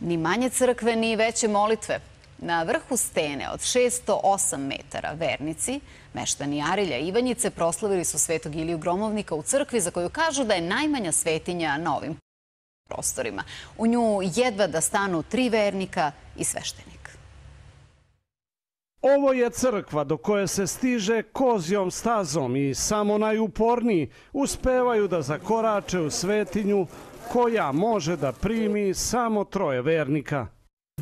Ni manje crkve, ni veće molitve. Na vrhu stene od 608 metara vernici, meštani Arilja i Ivanjice proslavili su svetog Iliju Gromovnika u crkvi za koju kažu da je najmanja svetinja na ovim prostorima. U nju jedva da stanu tri vernika i sveštenik. Ovo je crkva do koje se stiže kozjom stazom i samo najuporniji uspevaju da zakorače u svetinju koja može da primi samo troje vernika.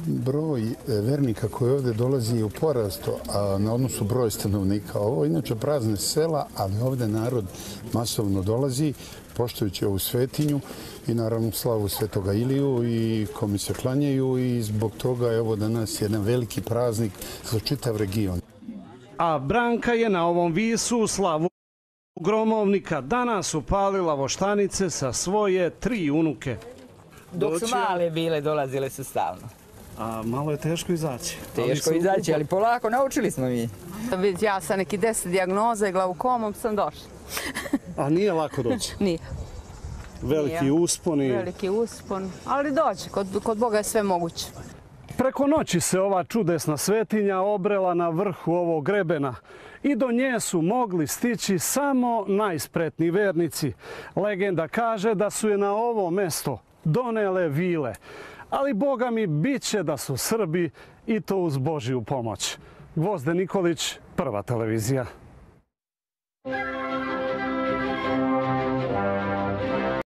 Broj e, vernika koji ovdje dolazi je u porastu, a na odnosu broj stanovnika. Ovo je inače prazne sela, ali ovdje narod masovno dolazi, poštujući ovu svetinju i naravno slavu Svetoga Iliju i komi se klanjaju i zbog toga je ovo danas jedan veliki praznik za čitav region. A Branka je na ovom visu slavu gromovnika danas upalila voštanice sa svoje tri unuke. Dok su male bile, dolazile su stalno. A malo je teško izaći. Teško izaći, ali polako naučili smo mi. Ja sa neki deset dijagnoza i glavukomom sam došla. A nije lako doći? Nije. Veliki usponi. Veliki uspon, ali dođe, kod, kod Boga je sve moguće. Preko noći se ova čudesna svetinja obrela na vrhu ovog grebena i do nje su mogli stići samo najspretni vernici. Legenda kaže da su je na ovo mesto donele vile, ali Boga mi bit će da su Srbi i to uz Božiju pomoć. Gvozde Nikolić, Prva televizija.